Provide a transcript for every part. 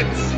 It's.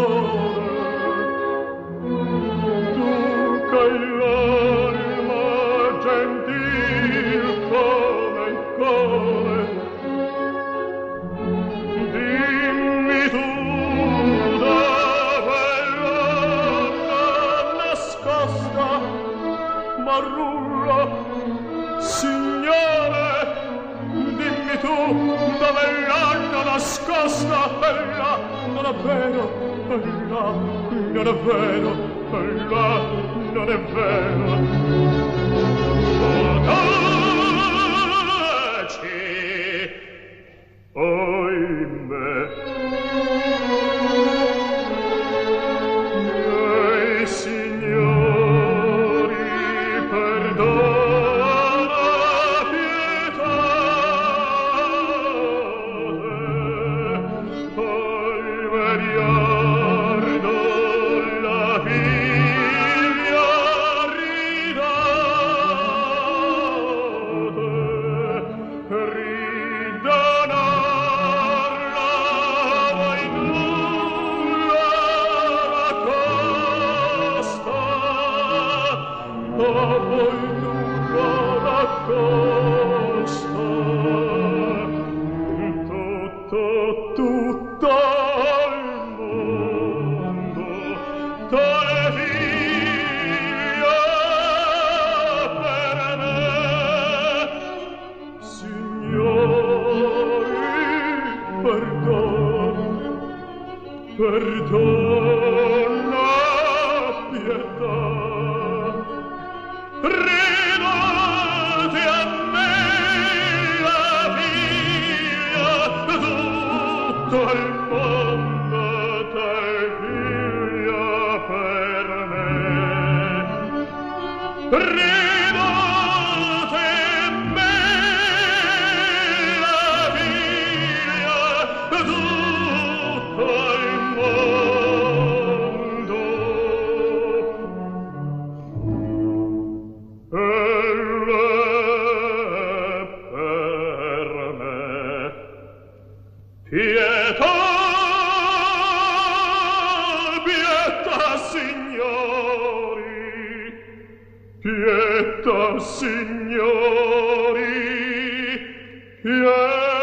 marrullo signore dimmi tu dove è l'anna nascosta? È là non è vero è non è vero è là non è vero. Taci oh, oime perdona pietà. Rinate a me la via tutto il mondo. Pietà, pietà, signori, pietà, signori, pietà.